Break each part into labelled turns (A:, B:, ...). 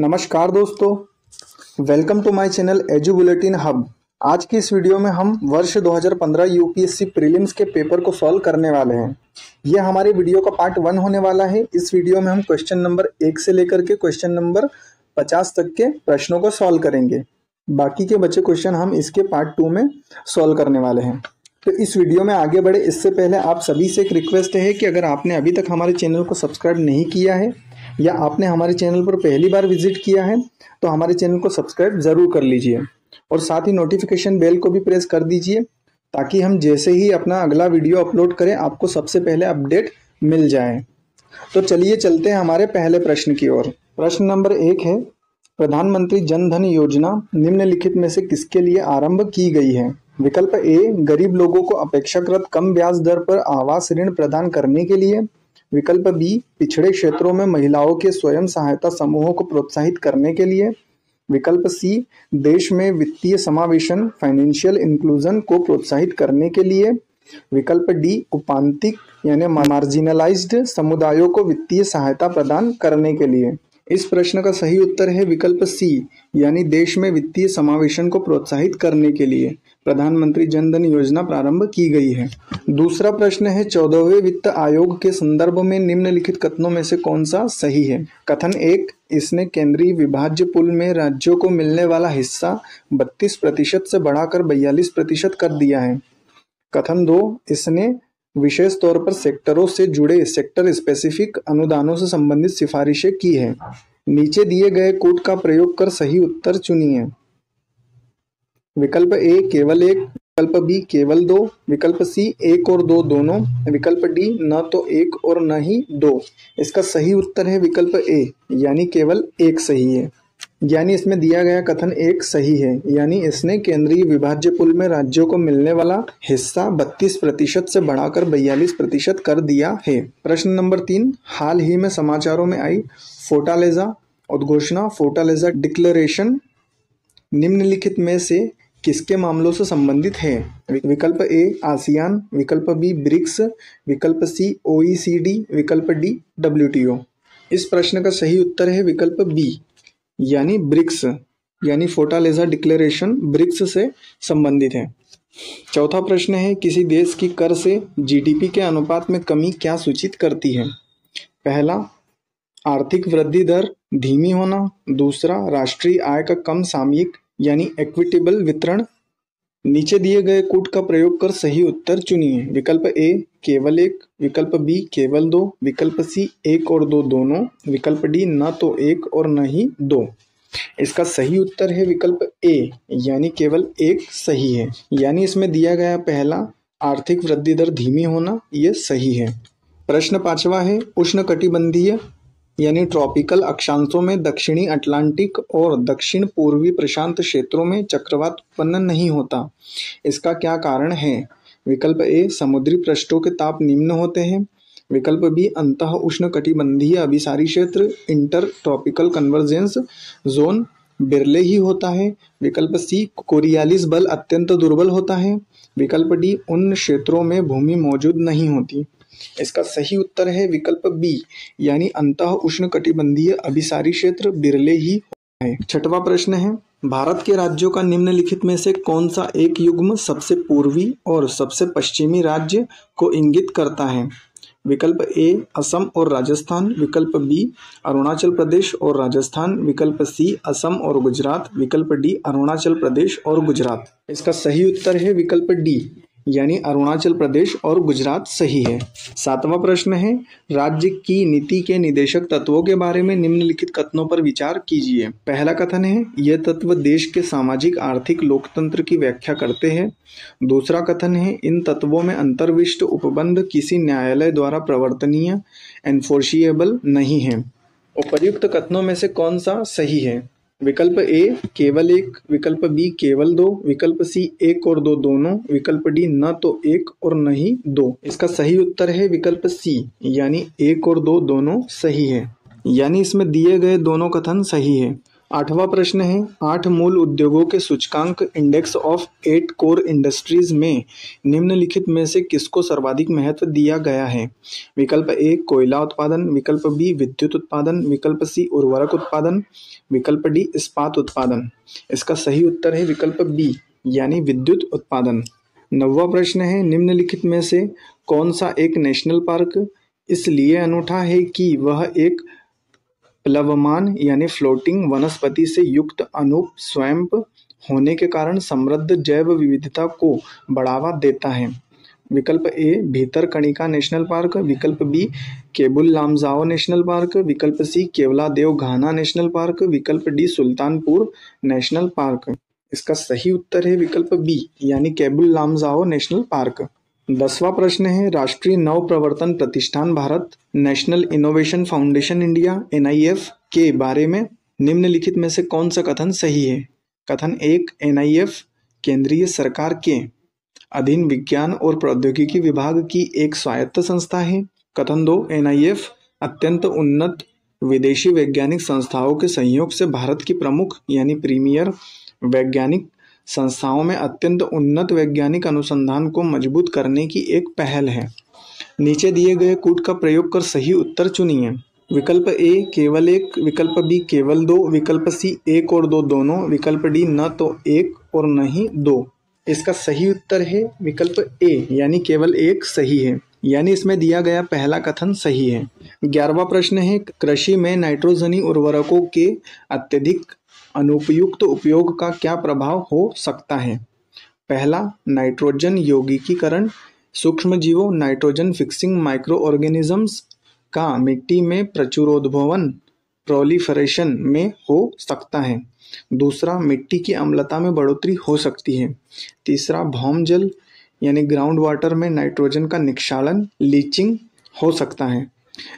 A: नमस्कार दोस्तों। Welcome to my channel edu bulletin hub आज की इस वीडियो में हम वर्ष 2015 यूपीएससी प्रीलिम्स के पेपर को सॉल्व करने वाले हैं। यह हमारे वीडियो का पार्ट वन होने वाला है। इस वीडियो में हम क्वेश्चन नंबर एक से लेकर के क्वेश्चन नंबर पचास तक के प्रश्नों को सॉल्व करेंगे। बाकी के बचे क्वेश्चन हम इसके पार्ट टू में सॉल्व करने वाले हैं। तो इस वीडियो में आगे बढ़े। इससे पहले आप सभी से एक रिक्वेस्ट है कि अगर आपने अभी तक हमारे चैनल को सब्सक्राइब नहीं किया है या आपने हमारे चैनल पर पहली बार विज़िट किया है तो हमारे चैनल को सब्सक्राइब ज़रूर कर लीजिए और साथ ही नोटिफिकेशन बेल को भी प्रेस कर दीजिए, ताकि हम जैसे ही अपना अगला वीडियो अपलोड करें, आपको सबसे पहले अपडेट मिल जाए। तो चलिए चलते हैं हमारे पहले प्रश्न की ओर। प्रश्न नंबर एक है, प्रधानमंत्री जन धन योजना निम्नलिखित में से किसके लिए आरंभ की गई है? विकल्प ए गरीब लोगों को अपेक्षाकृत कम ब्याज दर पर आवास ऋण प्रदान करने के लिए। विकल्प बी, पिछड़े क्षेत्रों में महिलाओं के स्वयं सहायता समूहों को प्रोत्साहित करने के लिए। विकल्प सी, देश में वित्तीय समावेशन फाइनेंशियल इंक्लूजन को प्रोत्साहित करने के लिए। विकल्प डी, उपांतिक, यानी मार्जिनलाइज्ड समुदायों को वित्तीय सहायता प्रदान करने के लिए। इस प्रश्न का सही उत्तर है विकल्प सी, यानी देश में वित्तीय समावेशन को प्रोत्साहित करने के लिए प्रधानमंत्री जनधन योजना प्रारंभ की गई है। दूसरा प्रश्न है चौदहवें वित्त आयोग के संदर्भ में निम्नलिखित कथनों में से कौन सा सही है? कथन एक, इसने केंद्रीय विभाज्य पुल में राज्यों को मिलने वाला हिस्सा 32 प्रतिशत से बढ़ाकर 42 प्रतिशत कर दिया है। कथन दो, इसने विशेष तौर पर सेक्टरों से जुड़े सेक्टर स्पेसिफिक अनुदानों से संबंधित सिफारिशें की है। नीचे दिए गए कोड का प्रयोग कर सही उत्तर चुनिए। विकल्प ए केवल एक। विकल्प बी केवल दो। विकल्प सी एक और दो दोनों। विकल्प डी न तो एक और न ही दो। इसका सही उत्तर है विकल्प ए यानी केवल एक सही है। यानी इसमें दिया गया कथन एक सही है। यानी इसने केंद्रीय विभाज्य पुल में राज्यों को मिलने वाला हिस्सा 32 प्रतिशत से बढ़ाकर 42 प्रतिशत कर दिया है। प्रश्न नंबर तीन, हाल ही में समाचारों में आई फोटालेजा उद्घोषणा फोटालेजा डिक्लेरेशन निम्नलिखित में से किसके मामलों से संबंधित है? विकल्प ए, आसियान, विकल्प बी, ब्रिक्स, विकल्प सी, ओईसीडी, विकल्प डी, डब्ल्यूटीओ। इस प्रश्न का सही उत्तर है विकल्प बी। यानी ब्रिक्स, यानी फोटालेजा डिक्लेरेशन ब्रिक्स से संबंधित है। चौथा प्रश्न है, किसी देश की कर से जीडीपी के अनुपात में कमी क्या सूचित करती है? पहला, आर्थिक वृद्धि दर धीमी होना। दूसरा, राष्ट्रीय आय का कम सामयिक, यानी इक्विटेबल वितरण नीचे दिए गए कूट का प्रयोग कर सही उत्तर चुनिए। विकल्प ए केवल एक। विकल्प बी केवल दो। विकल्प सी एक और दो दोनों। विकल्प डी न तो एक और न ही दो। इसका सही उत्तर है विकल्प ए यानी केवल एक सही है। यानी इसमें दिया गया पहला, आर्थिक वृद्धि दर धीमी होना, ये सही है। प्रश्न पांचवा है उष्ण कटिबंधीय यानी ट्रॉपिकल अक्षांशों में दक्षिणी अटलांटिक और दक्षिण पूर्वी प्रशांत क्षेत्रों में चक्रवात उत्पन्न नहीं होता। इसका क्या कारण है? विकल्प ए, समुद्री पृष्ठों के ताप निम्न होते हैं। विकल्प बी, अंत उष्ण कटिबंधीय अभिसारी क्षेत्र इंटर ट्रॉपिकल कन्वर्जेंस, जोन बिरले ही होता है। विकल्प सी, कोरियालिस बल अत्यंत दुर्बल होता है। विकल्प डी, उन क्षेत्रों में भूमि मौजूद नहीं होती। इसका सही उत्तर है विकल्प बी, यानी अंत उष्ण कटिबंधीय अभिसारी क्षेत्र बिरले ही है। छठवा प्रश्न है, भारत के राज्यों का निम्नलिखित में से कौन सा एक युग्म सबसे पूर्वी और सबसे पश्चिमी राज्य को इंगित करता है? विकल्प ए, असम और राजस्थान। विकल्प बी, अरुणाचल प्रदेश और राजस्थान। विकल्प सी, असम और गुजरात। विकल्प डी, अरुणाचल प्रदेश और गुजरात। इसका सही उत्तर है विकल्प डी यानी अरुणाचल प्रदेश और गुजरात सही है। सातवां प्रश्न है, राज्य की नीति के निदेशक तत्वों के बारे में निम्नलिखित कथनों पर विचार कीजिए। पहला कथन है यह तत्व देश के सामाजिक, आर्थिक, लोकतंत्र की व्याख्या करते हैं। दूसरा कथन है, इन तत्वों में अंतर्विष्ट उपबंध किसी न्यायालय द्वारा प्रवर्तनीय एनफोर्शिएबल नहीं है। उपयुक्त कथनों में से कौन सा सही है? विकल्प ए केवल एक, विकल्प बी केवल दो, विकल्प सी एक और दो दोनों, विकल्प डी न तो एक और न ही दो। इसका सही उत्तर है विकल्प सी यानी एक और दो दोनों सही है। यानी इसमें दिए गए दोनों कथन सही है। आठवां प्रश्न है। आठ मूल उद्योगों के सूचकांक index of eight core industries में निम्नलिखित में से किसको सर्वाधिक महत्व दिया गया है? विकल्प ए कोयला उत्पादन। विकल्प बी विद्युत उत्पादन। विकल्प सी उर्वरक उत्पादन। विकल्प डी इस्पात उत्पादन। इसका सही उत्तर है विकल्प बी यानी विद्युत उत्पादन। नौवा प्रश्न है, निम्नलिखित में से कौन सा एक नेशनल पार्क इसलिए अनूठा है कि वह एक प्लवमान यानी फ्लोटिंग वनस्पति से युक्त अनूप स्वयं होने के कारण समृद्ध जैव विविधता को बढ़ावा देता है। विकल्प A Bhitarkanika national park. विकल्प B Keibul Lamjao national park. विकल्प C Keoladeo Ghana national park. विकल्प डी सुल्तानपुर नेशनल पार्क। इसका सही उत्तर है विकल्प बी यानी केबुल लामजाओ नेशनल पार्क। दसवां प्रश्न है, राष्ट्रीय नव प्रवर्तन प्रतिष्ठान Bharat national innovation foundation India NIF के बारे में निम्नलिखित में से कौन सा कथन सही है? कथन एक एनआईएफ केंद्रीय सरकार के अधीन विज्ञान और प्रौद्योगिकी विभाग की एक स्वायत्त संस्था है। कथन दो एनआईएफ अत्यंत उन्नत विदेशी वैज्ञानिक संस्थाओं के सहयोग से भारत की प्रमुख, यानी प्रीमियर वैज्ञानिक संस्थाओं में अत्यंत उन्नत वैज्ञानिक अनुसंधान को मज़बूत करने की एक पहल है। नीचे दिए गए कूट का प्रयोग कर सही उत्तर चुनिए। विकल्प ए केवल एक। विकल्प बी केवल दो। विकल्प सी एक और दो दोनों। विकल्प डी न तो एक और न ही दो। इसका सही उत्तर है विकल्प ए यानी केवल एक सही है। यानी इसमें दिया गया पहला कथन सही है। ग्यारहवा प्रश्न है, कृषि में नाइट्रोजनी उर्वरकों के अत्यधिक अनुपयुक्त उपयोग का क्या प्रभाव हो सकता है? पहला, नाइट्रोजन यौगिकीकरण। सूक्ष्म जीवों नाइट्रोजन फिक्सिंग माइक्रो ऑर्गेनिजम्स का मिट्टी में प्रचुरोद्भवन, प्रोलिफरेशन में हो सकता है। दूसरा, मिट्टी की अम्लता में बढ़ोतरी हो सकती है। तीसरा, भौम जल, यानी ग्राउंड वाटर में नाइट्रोजन का निक्षालन लीचिंग हो सकता है।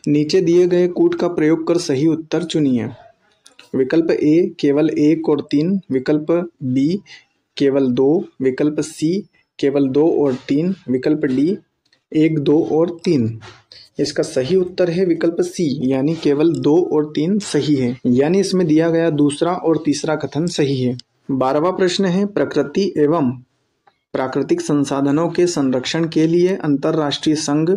A: नीचे दिए गए कूट का प्रयोग कर सही उत्तर चुनिए। विकल्प ए केवल एक और तीन, विकल्प बी केवल दो, विकल्प सी केवल दो और तीन, विकल्प डी एक, दो और तीन। इसका सही उत्तर है विकल्प सी यानी केवल दो और तीन सही है। यानी इसमें दिया गया दूसरा और तीसरा कथन सही है। बारहवा प्रश्न है, प्रकृति एवं प्राकृतिक संसाधनों के संरक्षण के लिए अंतर्राष्ट्रीय संघ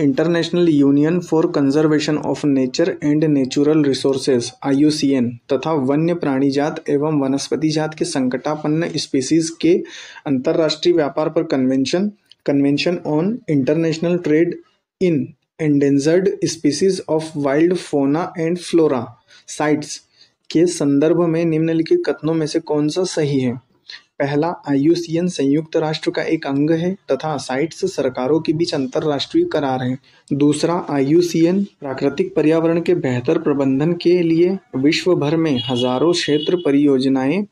A: international union for conservation of nature and natural resources IUCN तथा वन्य प्राणी जात एवं वनस्पति जात के संकटापन्न स्पीसीज के अंतर्राष्ट्रीय व्यापार पर convention convention on international trade in endangered species of wild fauna and flora CITES के संदर्भ में निम्नलिखित कथनों में से कौन सा सही है? पहला आईयूसीएन संयुक्त राष्ट्र का एक अंग है तथा साइट्स सरकारों के बीच अंतर्राष्ट्रीय करार है। दूसरा आईयूसीएन प्राकृतिक पर्यावरण के बेहतर प्रबंधन के लिए विश्व भर में हज़ारों क्षेत्र परियोजनाएँ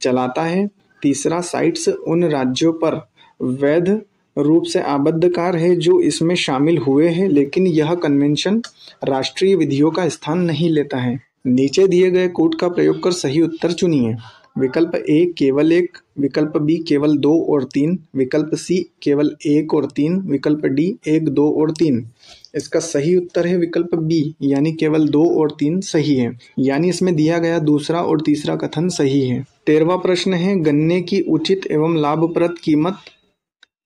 A: चलाता है। तीसरा साइट्स उन राज्यों पर वैध रूप से आबद्धकार है जो इसमें शामिल हुए हैं, लेकिन यह कन्वेंशन राष्ट्रीय विधियों का स्थान नहीं लेता है। नीचे दिए गए कोड का प्रयोग कर सही उत्तर चुनिए। विकल्प ए केवल एक, विकल्प बी केवल दो और तीन, विकल्प सी केवल एक और तीन, विकल्प डी एक, दो और तीन। इसका सही उत्तर है विकल्प बी यानी केवल दो और तीन सही है। यानी इसमें दिया गया दूसरा और तीसरा कथन सही है। तेरहवा प्रश्न है, गन्ने की उचित एवं लाभप्रद कीमत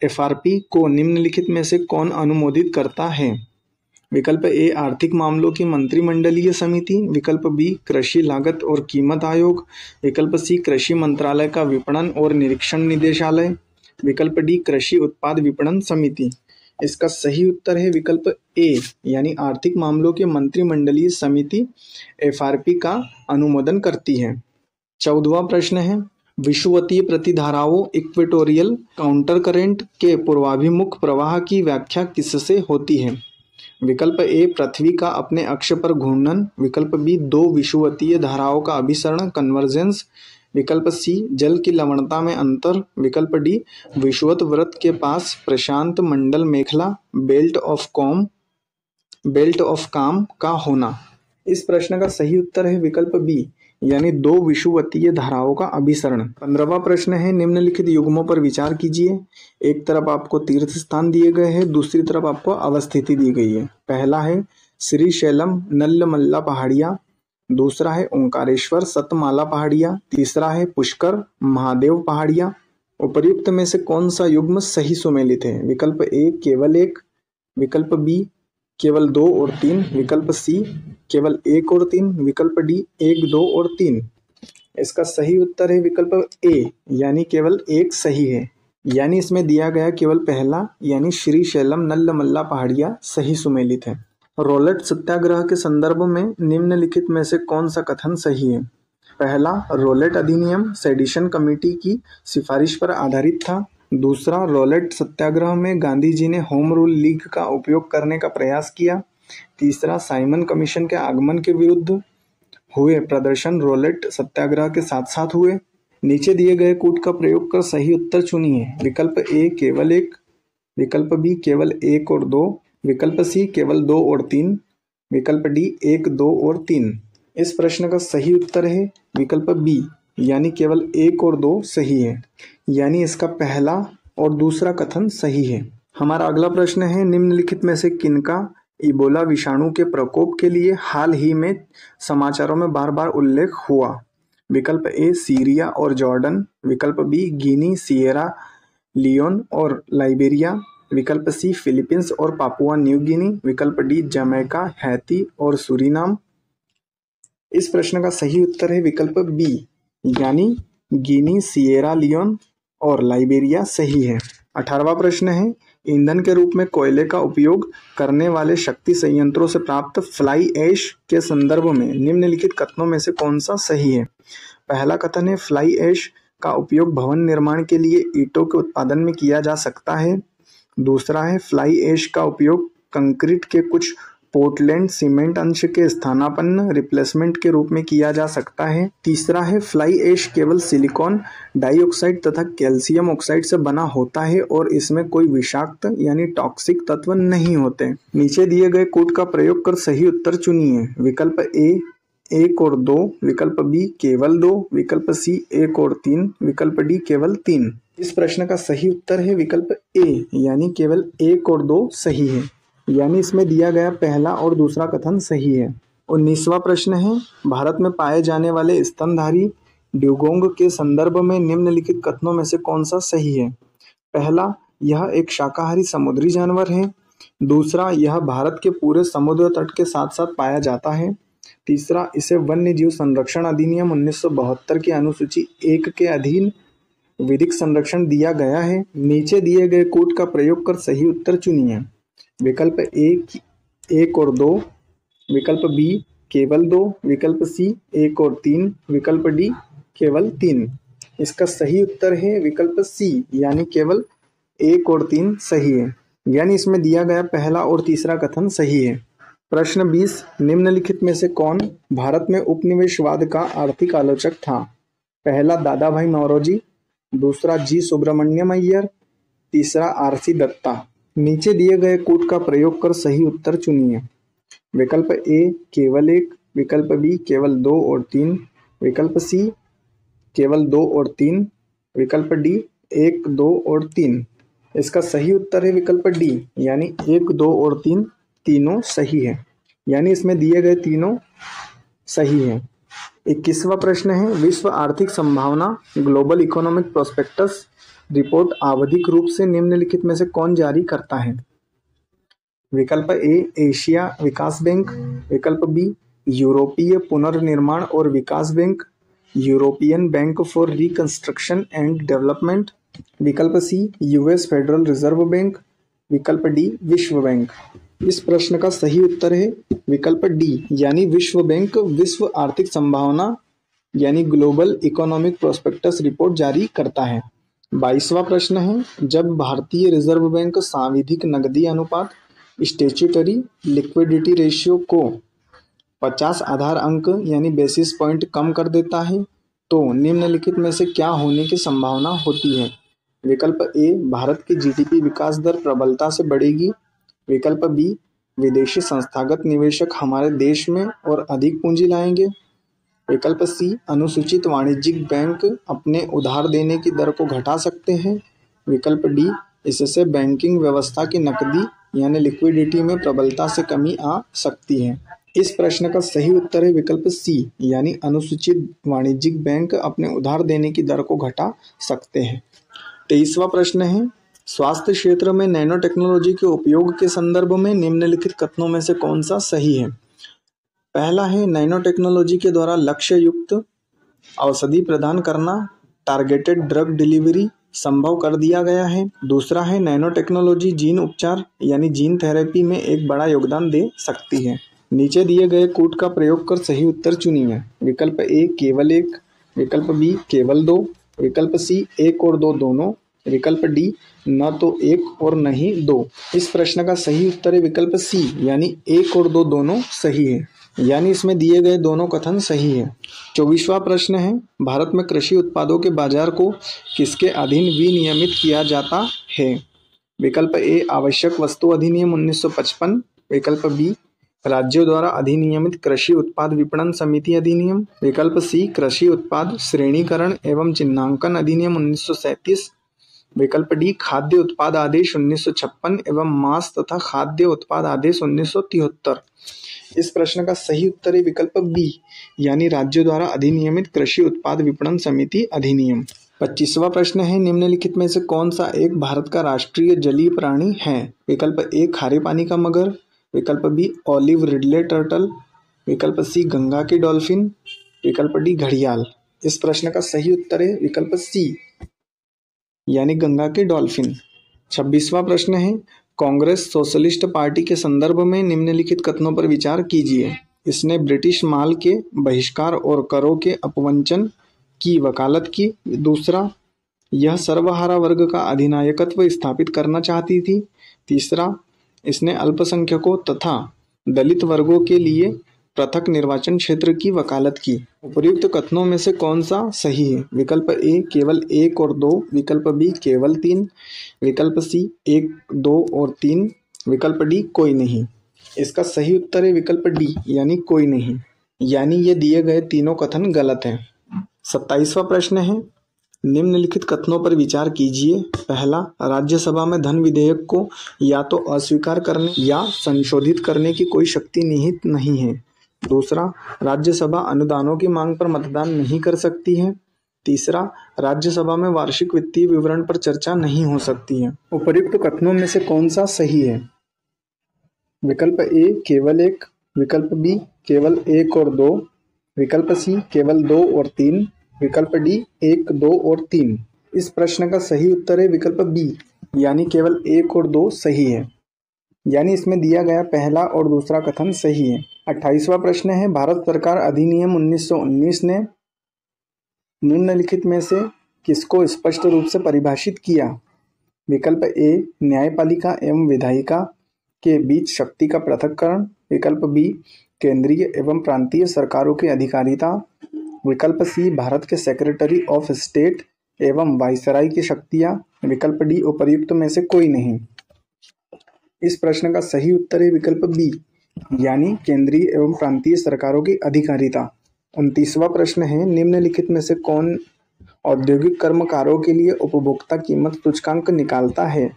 A: एफआरपी को निम्नलिखित में से कौन अनुमोदित करता है? विकल्प ए, आर्थिक मामलों की मंत्रिमंडलीय समिति, विकल्प बी, कृषि लागत और कीमत आयोग, विकल्प सी, कृषि मंत्रालय का विपणन और निरीक्षण निदेशालय, विकल्प डी, कृषि उत्पाद विपणन समिति। इसका सही उत्तर है विकल्प ए, यानी आर्थिक मामलों के मंत्रिमंडलीय समिति, एफआरपी का अनुमोदन करती है। चौदवा प्रश्न है विषुवतीय प्रतिधाराओं इक्वेटोरियल काउंटर करेंट के पूर्वाभिमुख प्रवाह की व्याख्या किससे होती है? विकल्प ए, पृथ्वी का अपने अक्ष पर घूर्णन। विकल्प बी, दो विषुवतीय धाराओं का अभिसरण कन्वर्जेंस विकल्प सी, जल की लवणता में अंतर। विकल्प डी विश्वत व्रत के पास प्रशांत मंडल मेखला belt of calm belt of calm का होना। इस प्रश्न का सही उत्तर है विकल्प बी। यानी दो विषुवतीय धाराओं का अभिसरण। पंद्रहवा प्रश्न है, निम्नलिखित युग्मों पर विचार कीजिए। एक तरफ़ आपको तीर्थ स्थान दिए गए हैं, दूसरी तरफ़ आपको अवस्थिति दी गई है। पहला है, श्री शैलम, नल्लमल्ला पहाड़िया। दूसरा है, ओंकारेश्वर, सतमाला पहाड़िया। तीसरा है, पुष्कर, महादेव पहाड़िया। उपर्युक्त में से कौन सा युग्म सही सुमेलित है? विकल्प ए, केवल एक। विकल्प बी केवल दो और तीन, विकल्प सी, केवल एक और तीन, विकल्प डी, एक, दो और तीन। इसका सही उत्तर है विकल्प ए, यानी केवल एक सही है। यानी इसमें दिया गया केवल पहला, यानी श्री शैलम नल्लमल्ला पहाड़िया सही सुमेलित है। रोलेट सत्याग्रह के संदर्भ में निम्नलिखित में से कौन सा कथन सही है? पहला रोलेट अधिनियम, सेडिशन कमेटी की सिफारिश पर आधारित था। दूसरा रोलेट सत्याग्रह में गांधी जी ने होम रूल लीग का उपयोग करने का प्रयास किया। तीसरा, साइमन कमीशन के आगमन के विरुद्ध हुए प्रदर्शन रोलेट सत्याग्रह के साथ साथ हुए। नीचे दिए गए कूट का प्रयोग कर सही उत्तर चुनिए। विकल्प ए, केवल एक। विकल्प बी, केवल एक और दो। विकल्प सी, केवल दो और तीन। विकल्प डी, एक, दो और तीन। इस प्रश्न का सही उत्तर है। विकल्प बी यानी केवल एक और दो सही है। यानी इसका पहला और दूसरा कथन सही है। हमारा अगला प्रश्न है, निम्नलिखित में से किनका इबोला विषाणु के प्रकोप के लिए हाल ही में समाचारों में बार बार उल्लेख हुआ? विकल्प ए, सीरिया और जॉर्डन। विकल्प बी, गिनी, सिएरा, लियोन और लाइबेरिया। विकल्प सी, फिलीपींस और पापुआ, न्यू गिनी। विकल्प डी, जमैका, हैती और सुरीनाम। इस प्रश्न का सही उत्तर है विकल्प बी। यानी गिनी, सिएरा, लियोन और लाइबेरिया सही है। अठारहवा प्रश्न है, ईंधन के रूप में कोयले का उपयोग करने वाले शक्ति संयंत्रों से प्राप्त फ्लाई ऐश के संदर्भ में निम्नलिखित कथनों में से कौन सा सही है? पहला कथन है, फ्लाई ऐश का उपयोग भवन निर्माण के लिए ईटों के उत्पादन में किया जा सकता है। दूसरा है, फ्लाई ऐश का उपयोग कंक्रीट के कुछ पोर्टलैंड सीमेंट अंश के स्थानापन्न रिप्लेसमेंट के रूप में किया जा सकता है। तीसरा है, फ्लाई एश केवल सिलिकॉन डाइऑक्साइड तथा कैल्शियम ऑक्साइड से बना होता है और इसमें कोई विषाक्त यानी टॉक्सिक तत्व नहीं होते। नीचे दिए गए कोड का प्रयोग कर सही उत्तर चुनिए। विकल्प ए एक और दो, विकल्प बी केवल दो, विकल्प सी एक और तीन, विकल्प डी केवल तीन। इस प्रश्न का सही उत्तर है विकल्प ए, यानी केवल एक और दो सही है। यानी इसमें दिया गया पहला और दूसरा कथन सही है। उन्नीसवा प्रश्न है, भारत में पाए जाने वाले स्तनधारी ड्यूगोंग के संदर्भ में निम्नलिखित कथनों में से कौन सा सही है? पहला, यह एक शाकाहारी समुद्री जानवर है। दूसरा, यह भारत के पूरे समुद्र तट के साथ साथ पाया जाता है। तीसरा, इसे वन्य जीव संरक्षण अधिनियम उन्नीस की अनुसूची एक के अधीन विधिक संरक्षण दिया गया है। नीचे दिए गए कोट का प्रयोग कर सही उत्तर चुनिए। विकल्प एक एक और दो, विकल्प बी केवल दो, विकल्प सी एक और तीन, विकल्प डी केवल तीन। इसका सही उत्तर है विकल्प सी यानी केवल एक और तीन सही है। यानी इसमें दिया गया पहला और तीसरा कथन सही है। प्रश्न बीस, निम्नलिखित में से कौन भारत में उपनिवेशवाद का आर्थिक आलोचक था? पहला दादा भाई नौरोजी, दूसरा, जी सुब्रमण्यम अय्यर, तीसरा आरसी दत्ता। नीचे दिए गए कोड का प्रयोग कर सही उत्तर चुनिए। विकल्प ए केवल एक। विकल्प बी केवल दो और तीन। विकल्प सी केवल दो और तीन। विकल्प डी एक, दो और तीन। इसका सही उत्तर है विकल्प डी यानी एक, दो और तीन, तीनों सही है। यानी इसमें दिए गए तीनों सही है। इक्कीसवा प्रश्न है, विश्व आर्थिक संभावना ग्लोबल इकोनॉमिक प्रोस्पेक्टस रिपोर्ट आवधिक रूप से निम्नलिखित में से कौन जारी करता है? विकल्प ए, एशिया विकास बैंक। विकल्प बी, यूरोपीय पुनर्निर्माण और विकास bank. European Bank for Reconstruction and Development. विकल्प C, US Federal Reserve Bank. विकल्प डी, विश्व बैंक। इस प्रश्न का सही उत्तर है विकल्प डी, यानी विश्व बैंक विश्व आर्थिक संभावना, यानी ग्लोबल इकोनॉमिक प्रोस्पेक्टस रिपोर्ट जारी करता है। बाईसवा प्रश्न है, जब भारतीय रिज़र्व बैंक सांविधिक नकदी अनुपात स्टेचुटरी लिक्विडिटी रेशियो को 50 आधार अंक, यानी बेसिस पॉइंट कम कर देता है तो निम्नलिखित में से क्या होने की संभावना होती है? विकल्प ए, भारत की जीडीपी विकास दर प्रबलता से बढ़ेगी विकल्प बी, विदेशी संस्थागत निवेशक हमारे देश में और अधिक पूंजी लाएँगे। विकल्प सी, अनुसूचित वाणिज्यिक बैंक अपने उधार देने की दर को घटा सकते हैं। विकल्प डी, इससे बैंकिंग व्यवस्था की नकदी यानी लिक्विडिटी में प्रबलता से कमी आ सकती है। इस प्रश्न का सही उत्तर है विकल्प सी, यानी अनुसूचित वाणिज्यिक बैंक अपने उधार देने की दर को घटा सकते हैं। तेईसवा प्रश्न है स्वास्थ्य क्षेत्र में नैनो टेक्नोलॉजी के उपयोग के संदर्भ में निम्नलिखित कथनों में से कौन सा सही है? पहला है नैनो टेक्नोलॉजी के द्वारा लक्ष्य युक्त औषधि प्रदान करना टारगेटेड ड्रग डिलीवरी संभव कर दिया गया है। दूसरा है नैनो टेक्नोलॉजी जीन उपचार, यानी जीन थेरेपी में एक बड़ा योगदान दे सकती है। नीचे दिए गए कूट का प्रयोग कर सही उत्तर चुनिए। विकल्प ए केवल एक। विकल्प बी केवल दो। विकल्प सी एक और दो दोनों। विकल्प डी न तो एक और न ही दो। इस प्रश्न का सही उत्तर है विकल्प सी यानी एक और दो दोनों सही है। यानी इसमें दिए गए दोनों कथन सही है। चौबीसवा प्रश्न है, भारत में कृषि उत्पादों के बाज़ार को किसके अधीन विनियमित किया जाता है? विकल्प ए आवश्यक वस्तु अधिनियम 1955 विकल्प बी राज्यों द्वारा अधिनियमित कृषि उत्पाद विपणन समिति अधिनियम। विकल्प सी कृषि उत्पाद श्रेणीकरण एवं चिन्हांकन अधिनियम उन्नीस सौ सैंतीस। विकल्प डी, खाद्य उत्पाद आदेश उन्नीस सौ छप्पन एवं मांस तथा खाद्य उत्पाद आदेश उन्नीस सौ तिहत्तर। इस प्रश्न का सही उत्तर है विकल्प बी, यानी राज्यों द्वारा अधिनियमित कृषि उत्पाद विपणन समिति अधिनियम। पच्चीसवा प्रश्न है, निम्नलिखित में से कौन सा एक भारत का राष्ट्रीय जलीय प्राणी है? विकल्प ए, खारे पानी का मगर। विकल्प बी, ऑलिव रिडले टर्टल। विकल्प सी, गंगा की डॉल्फिन। विकल्प डी, घड़ियाल। इस प्रश्न का सही उत्तर है विकल्प सी यानी गंगा के डॉल्फिन। छब्बीसवा प्रश्न है, कांग्रेस सोशलिस्ट पार्टी के संदर्भ में निम्नलिखित कथनों पर विचार कीजिए। इसने ब्रिटिश माल के बहिष्कार और करों के अपवंचन की वकालत की। दूसरा, यह सर्वहारा वर्ग का अधिनायकत्व स्थापित करना चाहती थी। तीसरा, इसने अल्पसंख्यकों तथा दलित वर्गों के लिए पृथक निर्वाचन क्षेत्र की वकालत की। उपयुक्त कथनों में से कौन सा सही है? विकल्प ए, केवल एक और दो। विकल्प बी, केवल तीन। विकल्प सी, एक, दो और तीन। विकल्प डी, कोई नहीं। इसका सही उत्तर है विकल्प डी, यानी कोई नहीं। यानी ये दिए गए तीनों कथन गलत हैं। सत्ताईसवा प्रश्न है। निम्नलिखित कथनों पर विचार कीजिए। पहला, राज्यसभा में धन विधेयक को या तो अस्वीकार करने या संशोधित करने की कोई शक्ति निहित नहीं है। दूसरा, राज्यसभा अनुदानों की मांग पर मतदान नहीं कर सकती है। तीसरा, राज्यसभा में वार्षिक वित्तीय विवरण पर चर्चा नहीं हो सकती है। उपयुक्त कथनों में से कौन सा सही है? विकल्प ए, केवल एक। विकल्प बी, केवल एक और दो। विकल्प सी, केवल दो और तीन। विकल्प डी, एक, दो और तीन। इस प्रश्न का सही उत्तर है विकल्प बी। यानी केवल एक और दो सही है। यानी इसमें दिया गया पहला और दूसरा कथन सही है। अट्ठाईसवां प्रश्न है। भारत सरकार अधिनियम 1919 ने निम्नलिखित में से किसको स्पष्ट रूप से परिभाषित किया? विकल्प ए, न्यायपालिका एवं विधायिका के बीच शक्ति का पृथककरण। विकल्प बी, केंद्रीय एवं प्रांतीय सरकारों की अधिकारिता। विकल्प सी, भारत के सेक्रेटरी ऑफ़ स्टेट एवं वायसराय की शक्तियाँ। विकल्प डी, उपर्युक्त में से कोई नहीं। इस प्रश्न का सही उत्तर है विकल्प बी। यानी केंद्रीय एवं प्रांतीय सरकारों की अधिकारिता। उनतीसवा प्रश्न है, निम्नलिखित में से कौन औद्योगिक कर्मकारों के लिए उपभोक्ता कीमत सूचकांक निकालता है?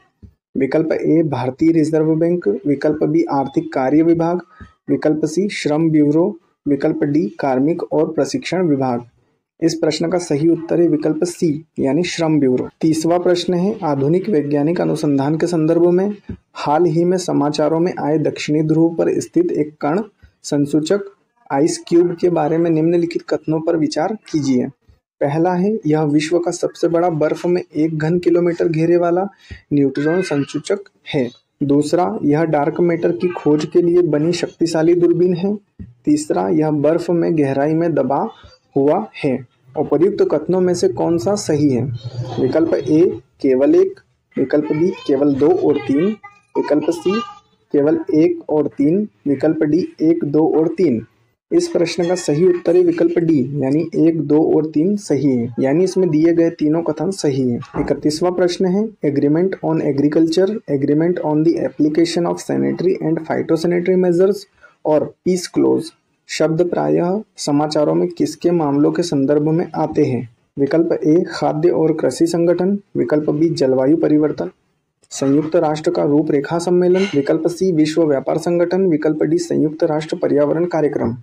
A: विकल्प ए, भारतीय रिज़र्व बैंक। विकल्प बी, आर्थिक कार्य विभाग। विकल्प सी, श्रम ब्यूरो। विकल्प डी, कार्मिक और प्रशिक्षण विभाग। इस प्रश्न का सही उत्तर है विकल्प सी, यानी श्रम ब्यूरो। तीसवा प्रश्न है, आधुनिक वैज्ञानिक अनुसंधान के संदर्भ में, हाल ही में समाचारों में आए दक्षिणी ध्रुव पर स्थित एक कण संसूचक आइस क्यूब के बारे में निम्नलिखित कथनों पर विचार कीजिए। पहला है, यह विश्व का सबसे बड़ा बर्फ़ में एक घन किलोमीटर घेरे वाला न्यूट्रॉन संसूचक है। दूसरा, यह डार्क मैटर की खोज के लिए बनी शक्तिशाली दूरबीन है। तीसरा, यह बर्फ़ में गहराई में दबा हुआ है। उपयुक्त कथनों में से कौन सा सही है? विकल्प ए, केवल एक। विकल्प बी, केवल दो और तीन। विकल्प सी, केवल एक और तीन। विकल्प डी, एक, दो और तीन। इस प्रश्न का सही उत्तर है विकल्प डी, यानी एक, दो और तीन सही है। यानी इसमें दिए गए तीनों कथन सही है। इकतीसवा प्रश्न है agreement on agriculture agreement on the application of sanitary and phytosanitary measures और पीस क्लोज शब्द प्रायः समाचारों में किसके मामलों के संदर्भ में आते हैं? विकल्प ए, खाद्य और कृषि संगठन। विकल्प बी, जलवायु परिवर्तन। संयुक्त राष्ट्र का रूपरेखा सम्मेलन। विकल्प सी, विश्व व्यापार संगठन। विकल्प डी, संयुक्त राष्ट्र पर्यावरण कार्यक्रम।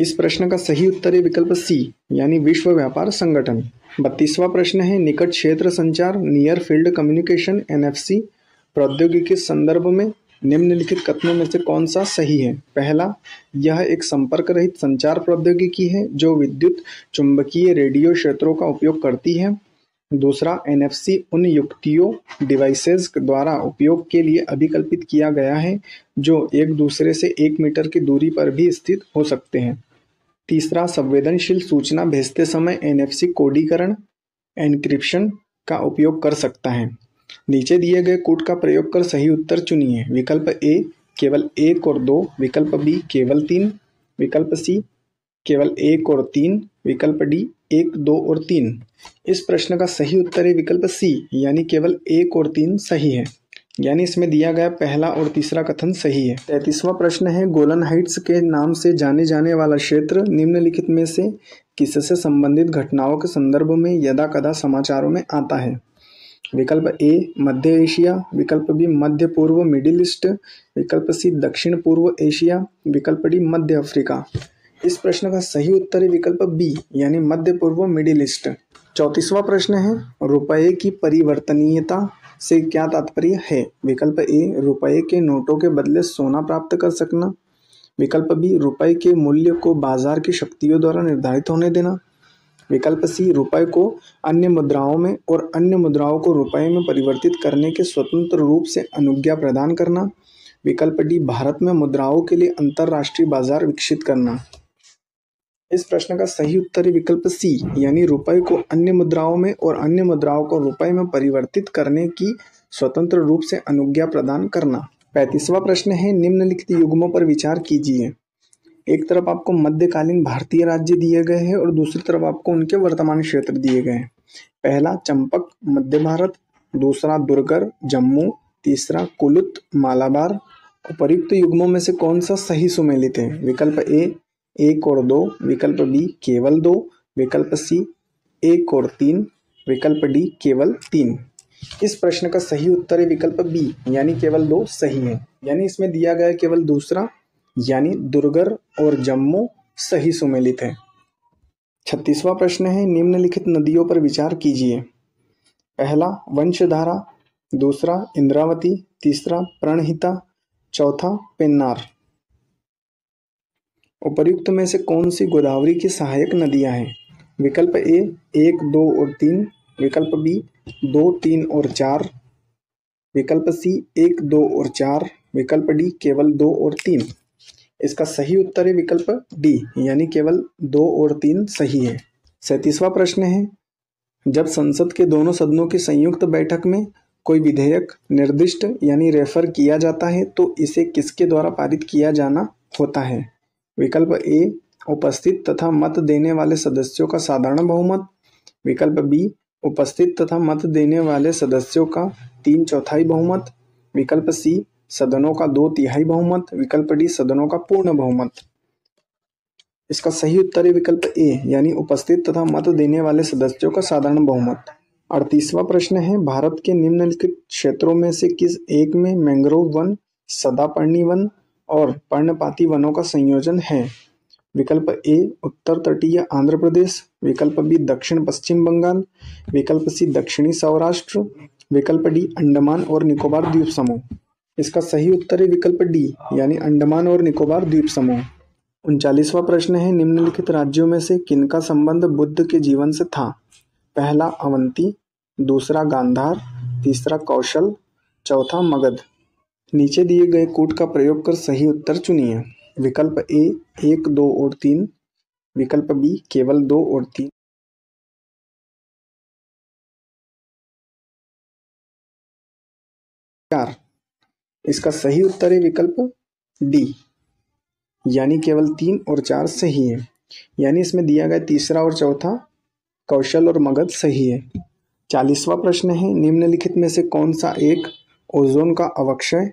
A: इस प्रश्न का सही उत्तर है विकल्प सी, यानी विश्व व्यापार संगठन। बत्तीसवा प्रश्न है, निकट क्षेत्र संचार नियर फ़ील्ड कम्युनिकेशन एनएफसी प्रौद्योगिकी संदर्भ में निम्नलिखित कथनों में से कौन सा सही है? पहला, यह एक संपर्क रहित संचार प्रौद्योगिकी है, जो विद्युत चुंबकीय रेडियो क्षेत्रों का उपयोग करती है। दूसरा, एनएफसी उन युक्तियों, डिवाइसेस द्वारा उपयोग के लिए अभिकल्पित किया गया है, जो एक दूसरे से एक मीटर की दूरी पर भी स्थित हो सकते हैं। तीसरा, संवेदनशील सूचना भेजते समय एनएफसी कोडीकरण, एनक्रिप्शन का उपयोग कर सकता है। नीचे दिए गए कोड का प्रयोग कर सही उत्तर चुनिए। विकल्प ए, केवल एक और दो। विकल्प बी, केवल तीन। विकल्प सी, केवल एक और तीन। विकल्प डी, एक, दो और तीन। इस प्रश्न का सही उत्तर है विकल्प सी, यानी केवल एक और तीन सही है। यानी इसमें दिया गया पहला और तीसरा कथन सही है। तैतीसवा प्रश्न है, गोलन हाइट्स के नाम से जाने जाने वाला क्षेत्र निम्नलिखित में से किससे संबंधित घटनाओं के संदर्भ में यदा कदा समाचारों में आता है? विकल्प ए, मध्य एशिया, विकल्प बी, मध्य पूर्व, मिडिल ईस्ट, विकल्प सी, दक्षिण पूर्व एशिया, विकल्प डी, मध्य अफ्रीका। इस प्रश्न का सही उत्तर है विकल्प बी यानी मध्य पूर्व, मिडिल ईस्ट। चौतीसवा प्रश्न है, रुपए की परिवर्तनीयता से क्या तात्पर्य है? विकल्प ए रुपए के नोटों के बदले सोना प्राप्त कर सकना। विकल्प बी रुपए के मूल्य को बाज़ार की शक्तियों द्वारा निर्धारित होने देना। विकल्प सी रुपए को अन्य मुद्राओं में और अन्य मुद्राओं को रुपए में परिवर्तित करने के स्वतंत्र रूप से अनुज्ञा प्रदान करना। विकल्प डी, भारत में मुद्राओं के लिए अंतरराष्ट्रीय बाज़ार विकसित करना। इस प्रश्न का सही उत्तर है विकल्प सी, यानी रुपए को अन्य मुद्राओं में और अन्य मुद्राओं को रुपए में परिवर्तित करने की स्वतंत्र रूप से अनुज्ञा प्रदान करना। पैंतीसवा प्रश्न है, निम्नलिखित युग्मों पर विचार कीजिए। एक तरफ़ आपको मध्यकालीन भारतीय राज्य दिए गए हैं और दूसरी तरफ़ आपको उनके वर्तमान क्षेत्र दिए गए हैं। पहला, चंपक, मध्य भारत। दूसरा, दुर्गर, जम्मू। तीसरा, कुलुत, मालाबार। उपयुक्त युग्मों में से कौन सा सही सुमेलित है? विकल्प ए एक और दो। विकल्प बी, केवल दो। विकल्प सी एक और तीन। विकल्प डी, केवल तीन। इस प्रश्न का सही उत्तर है विकल्प बी, यानी केवल दो सही है। यानी इसमें दिया गया केवल दूसरा यानी दुर्गर और जम्मू सही सुमेलित है। छत्तीसवा प्रश्न है, निम्नलिखित नदियों पर विचार कीजिए। पहला, वंशधारा। दूसरा, इंद्रावती। तीसरा, प्रणहिता। चौथा, पेन्नार। उपर्युक्त में से कौन सी गोदावरी की सहायक नदियाँ हैं? विकल्प ए, एक, दो और तीन। विकल्प बी, दो, तीन और चार। विकल्प सी, एक, दो और चार। विकल्प डी, केवल दो और तीन। इसका सही उत्तर है विकल्प डी, यानी केवल दो और तीन सही है। सैतीसवा प्रश्न है, जब संसद के दोनों सदनों की संयुक्त बैठक में कोई विधेयक निर्दिष्ट, यानी रेफर किया जाता है तो इसे किसके द्वारा पारित किया जाना होता है? विकल्प ए, उपस्थित तथा मत देने वाले सदस्यों का साधारण बहुमत। विकल्प बी, उपस्थित तथा मत देने वाले सदस्यों का तीन चौथाई बहुमत। विकल्प सी सदनों का दो तिहाई बहुमत, विकल्प डी सदनों का पूर्ण बहुमत। इसका सही उत्तर है विकल्प ए, यानी उपस्थित तथा मत देने वाले सदस्यों का साधारण बहुमत। अड़तीसवा प्रश्न है, भारत के निम्नलिखित क्षेत्रों में से किस एक में मैंग्रोव वन, सदापर्णी वन और पर्णपाती वनों का संयोजन है? विकल्प ए, उत्तर तटीय आंध्र प्रदेश। विकल्प बी, दक्षिण पश्चिम बंगाल। विकल्प सी, दक्षिणी सौराष्ट्र। विकल्प डी, अंडमान और निकोबार द्वीप समूह इसका सही उत्तर है विकल्प डी, यानी अंडमान और निकोबार द्वीप समूह। उनचालीसवा प्रश्न है, निम्नलिखित राज्यों में से किनका संबंध बुद्ध के जीवन से था? पहला, अवंती, दूसरा, गांधार, तीसरा, कौशल, चौथा, मगध। नीचे दिए गए कोड का प्रयोग कर सही उत्तर चुनिए। विकल्प ए, एक, दो और तीन। विकल्प बी, केवल दो और तीन। चार इसका सही उत्तर है विकल्प डी। यानी केवल तीन और चार सही है। यानी इसमें दिया गया तीसरा और चौथा कौशल और मगध सही है। चालीसवा प्रश्न है, निम्नलिखित में से कौन सा एक ओजोन का अवक्षय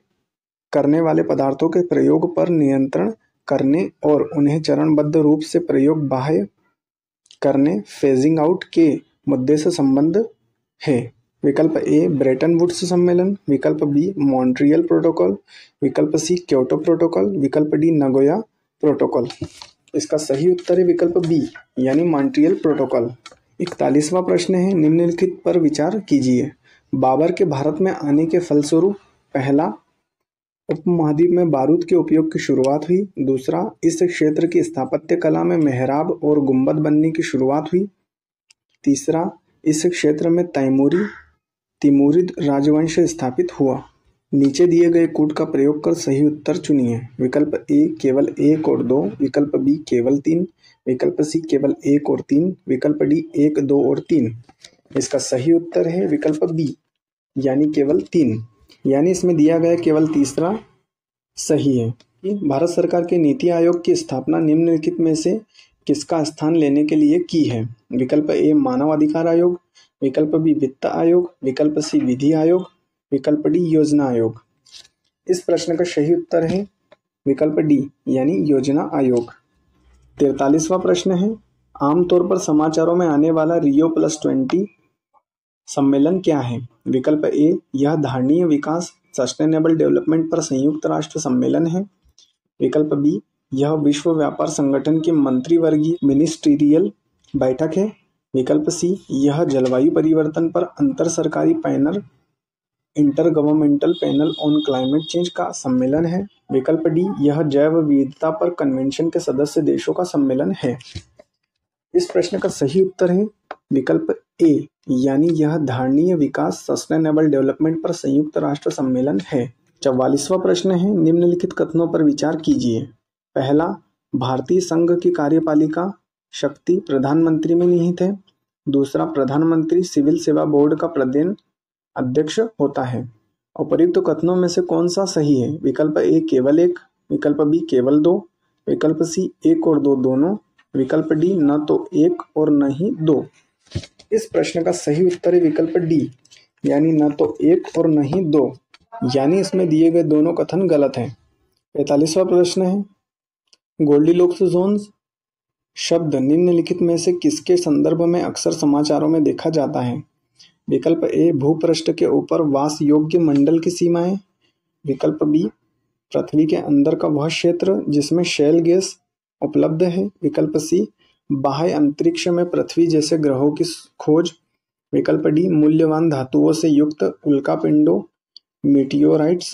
A: करने वाले पदार्थों के प्रयोग पर नियंत्रण करने और उन्हें चरणबद्ध रूप से प्रयोग बाह्य करने फेजिंग आउट के मुद्दे से संबंध है? विकल्प ए, ब्रेटन वुड्स सम्मेलन, विकल्प बी, मॉन्ट्रियल प्रोटोकॉल, विकल्प सी, क्योटो प्रोटोकॉल, विकल्प डी, नगोया प्रोटोकॉल। इसका सही उत्तर है विकल्प बी, यानी मॉन्ट्रियल प्रोटोकॉल। इकतालीसवां प्रश्न है, निम्नलिखित पर विचार कीजिए। बाबर के भारत में आने के फलस्वरूप, पहला उपमहाद्वीप में बारूद के उपयोग की शुरुआत हुई, दूसरा, इस क्षेत्र की स्थापत्य कला में मेहराब और गुंबद बनने की शुरुआत हुई, तीसरा, इस क्षेत्र में तैमूरी तिमूरिद राजवंश स्थापित हुआ। नीचे दिए गए कोड का प्रयोग कर सही उत्तर चुनिए। विकल्प ए केवल एक और दो, विकल्प बी केवल तीन, विकल्प सी केवल एक और तीन, विकल्प डी एक, दो और तीन। इसका सही उत्तर है विकल्प बी, यानी केवल तीन। यानी इसमें दिया गया केवल तीसरा सही है। कि भारत सरकार के नीति आयोग की स्थापना निम्नलिखित में से किसका स्थान लेने के लिए की है? विकल्प ए मानव अधिकार आयोग विकल्प बी वित्त आयोग, विकल्प सी विधि आयोग, विकल्प डी योजना आयोग। इस प्रश्न का सही उत्तर है विकल्प डी, यानी योजना आयोग। तैतालीसवा प्रश्न है, आमतौर पर समाचारों में आने वाला रियो प्लस ट्वेंटी सम्मेलन क्या है? विकल्प ए, यह धारणीय विकास सस्टेनेबल डेवलपमेंट पर संयुक्त राष्ट्र सम्मेलन है। विकल्प बी, यह विश्व व्यापार संगठन की मंत्रिवर्गीय मिनिस्ट्रियल बैठक है। विकल्प सी, यह जलवायु परिवर्तन पर अंतर सरकारी panel intergovernmental panel on climate change का सम्मेलन है। विकल्प डी, यह जैव विविधता पर कन्वेंशन के सदस्य देशों का सम्मेलन है। इस प्रश्न का सही उत्तर है। विकल्प ए, यानी यह धारणीय विकास सस्टेनेबल डेवलपमेंट पर संयुक्त राष्ट्र सम्मेलन है। चौवालीसवा प्रश्न है, निम्नलिखित कथनों पर विचार कीजिए। पहला, भारतीय संघ की कार्यपालिका शक्ति प्रधानमंत्री में निहित है। दूसरा, प्रधानमंत्री सिविल सेवा बोर्ड का प्रदेन अध्यक्ष होता है। उपयुक्त तो कथनों में से कौन सा सही है? विकल्प ए केवल एक, विकल्प बी केवल दो, विकल्प सी एक और दो दोनों, विकल्प डी न तो एक और न ही दो। इस प्रश्न का सही उत्तर है विकल्प डी, यानी न तो एक और न ही दो। यानी इसमें दिए गए दोनों कथन गलत हैं। पैतालीसवा प्रश्न है गोल्डी लोक्स जोन्स शब्द निम्नलिखित में से किसके संदर्भ में अक्सर समाचारों में देखा जाता है? विकल्प ए, भूपृष्ठ के ऊपर वास योग्य मंडल की सीमाएँ विकल्प बी, पृथ्वी के अंदर का वह क्षेत्र जिसमें शैल गैस उपलब्ध है। विकल्प सी, बाह्य अंतरिक्ष में पृथ्वी जैसे ग्रहों की खोज। विकल्प डी, मूल्यवान धातुओं से युक्त उल्का पिंडो मीटियोराइट्स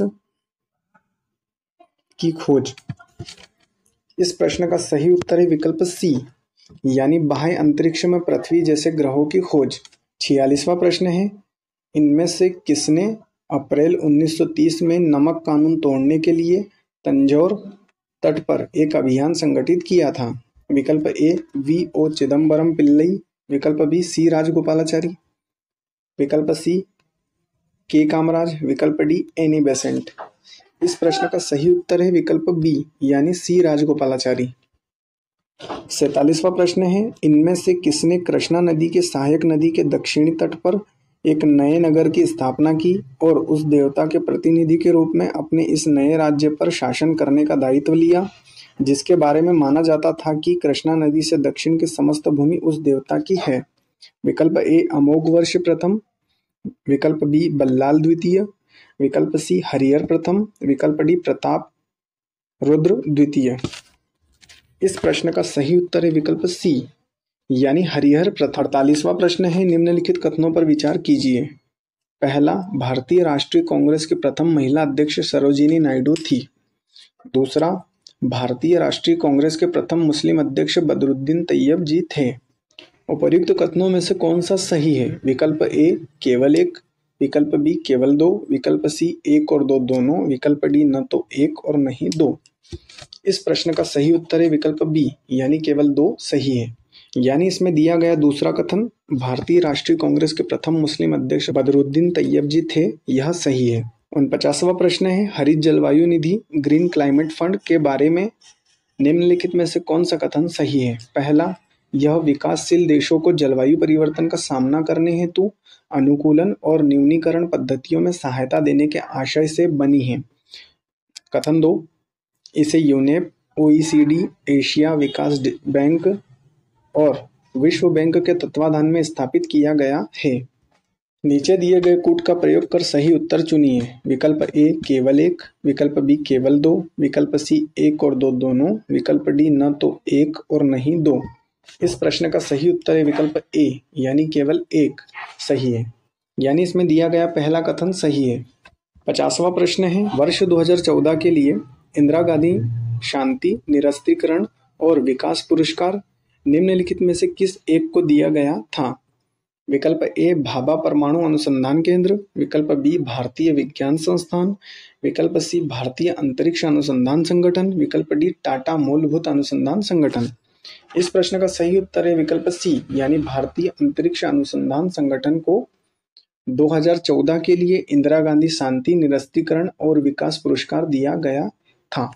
A: की खोज। इस प्रश्न का सही उत्तर है विकल्प सी यानी बाह्य अंतरिक्ष में पृथ्वी जैसे ग्रहों की खोज। छियालीसवा प्रश्न है, इनमें से किसने अप्रैल 1930 में नमक कानून तोड़ने के लिए तंजौर तट पर एक अभियान संगठित किया था? विकल्प A V O Chidambaram Pillai. विकल्प बी सी राजगोपालाचारी। विकल्प सी के कामराज। विकल्प डी एनी बेसेंट इस प्रश्न का सही उत्तर है विकल्प बी, यानी सी राजगोपालाचारी। सैतालीसवा प्रश्न है, इनमें से किसने कृष्णा नदी के सहायक नदी के दक्षिणी तट पर एक नए नगर की स्थापना की और उस देवता के प्रतिनिधि के रूप में अपने इस नए राज्य पर शासन करने का दायित्व लिया? जिसके बारे में माना जाता था कि कृष्णा नदी से दक्षिण की समस्त भूमि उस देवता की है। विकल्प ए, अमोघ वर्ष प्रथम। विकल्प बी, बल्लाल द्वितीय। विकल्प सी, हरिहर प्रथम, विकल्प डी, प्रताप रुद्र द्वितीय। इस प्रश्न का सही उत्तर है विकल्प सी, यानी हरिहर प्रथम अड़तालीसवा प्रश्न है, निम्नलिखित कथनों पर विचार कीजिए। पहला, भारतीय राष्ट्रीय कांग्रेस की प्रथम महिला अध्यक्ष सरोजिनी नायडू थी। दूसरा, भारतीय राष्ट्रीय कांग्रेस के प्रथम मुस्लिम अध्यक्ष बदरुद्दीन तैयब जी थे। उपर्युक्त कथनों में से कौन सा सही है? विकल्प ए, केवल एक विकल्प बी केवल दो, विकल्प सी एक और दो दोनों, विकल्प डी न तो एक और नहीं दो। इस प्रश्न का सही उत्तर है विकल्प बी, यानी केवल दो सही है। यानी इसमें दिया गया दूसरा कथन, भारतीय राष्ट्रीय कांग्रेस के प्रथम मुस्लिम अध्यक्ष बदरुद्दीन तैयब जी थे, यह सही है। उनपचासवा प्रश्न है, हरित जलवायु निधि, ग्रीन क्लाइमेट फंड के बारे में निम्नलिखित में से कौन सा कथन सही है? पहला, यह विकासशील देशों को जलवायु परिवर्तन का सामना करने हेतु अनुकूलन और न्यूनीकरण पद्धतियों में सहायता देने के आशय से बनी है। कथन दो, इसे यूनेप, ओईसीडी, एशिया विकास बैंक और विश्व बैंक के तत्वाधान में स्थापित किया गया है। नीचे दिए गए कूट का प्रयोग कर सही उत्तर चुनिए। विकल्प ए, केवल एक। विकल्प बी, केवल दो। विकल्प सी, एक और दो दोनों। विकल्प डी, न तो एक और नहीं दो। इस प्रश्न का सही उत्तर है विकल्प ए यानी केवल एक सही है। यानी इसमें दिया गया पहला कथन सही है। पचासवा प्रश्न है, वर्ष 2014 के लिए इंदिरा गांधी शांति, निरस्त्रीकरण और विकास पुरस्कार निम्नलिखित में से किस एक को दिया गया था? विकल्प ए भाभा परमाणु अनुसंधान केंद्र। विकल्प बी भारतीय विज्ञान संस्थान। विकल्प सी भारतीय अंतरिक्ष अनुसंधान संगठन। विकल्प डी टाटा मूलभूत अनुसंधान संगठन। इस प्रश्न का सही उत्तर है विकल्प सी, यानी भारतीय अंतरिक्ष अनुसंधान संगठन को 2014 के लिए इंदिरा गांधी शांति, निरस्तीकरण और विकास पुरस्कार दिया गया था।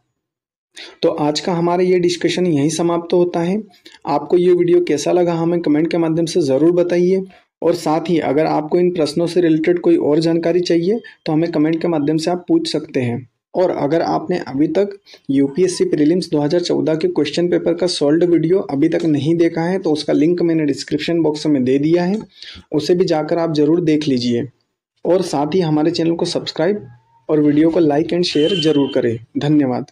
A: तो आज का हमारा ये डिस्कशन यहीं समाप्त होता है। आपको ये वीडियो कैसा लगा हमें कमेंट के माध्यम से ज़रूर बताइए। और साथ ही अगर आपको इन प्रश्नों से रिलेटेड कोई और जानकारी चाहिए तो हमें कमेंट के माध्यम से आप पूछ सकते हैं। और अगर आपने अभी तक U P S UPSC prelims 2014 के क्वेश्चन पेपर का सॉल्व वीडियो अभी तक नहीं देखा है तो उसका लिंक मैंने डिस्क्रिप्शन बॉक्स में दे दिया है। उसे भी जाकर आप ज़रूर देख लीजिए। और साथ ही हमारे चैनल को सब्सक्राइब और वीडियो को लाइक एंड शेयर ज़रूर करें। धन्यवाद।